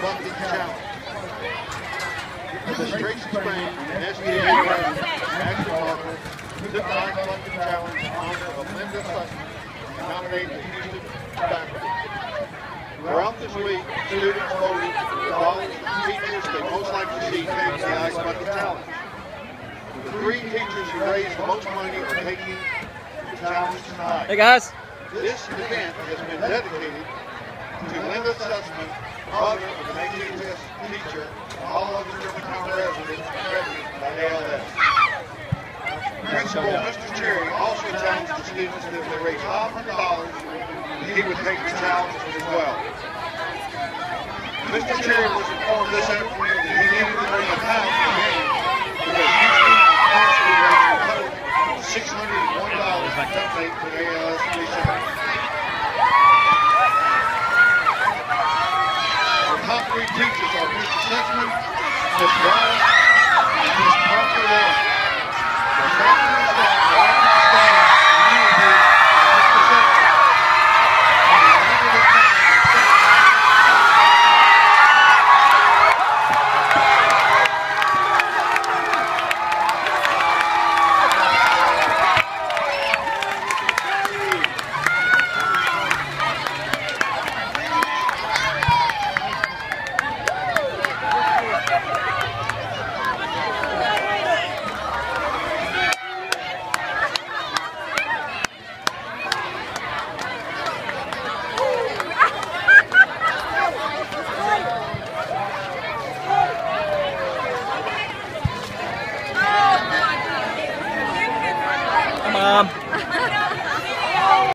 Bucket Challenge. The Tracy Spring SBA President, Ashley Parker, took the Ice Bucket Challenge in honor of Linda Sussman, nominated the Houston faculty. Throughout this week, students voted for all the teachers they most like to see take the Ice Bucket Challenge. The three teachers who raised the most money are taking the challenge tonight. Hey guys. This event has been dedicated to Linda Sussman, mother of an HHS teacher, all of the Germantown residents accredited by ALS. Principal Mr. Cherry also challenged the students that if they raise $500, he would take the challenge as well. Mr. Cherry was informed this afternoon that he needed to bring a to the game because Houston High School raised a total of $601 to donate to ALS research. Our top three teachers are Mr. Sussman, Ms. Wallace, Um,